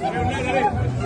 Gracias.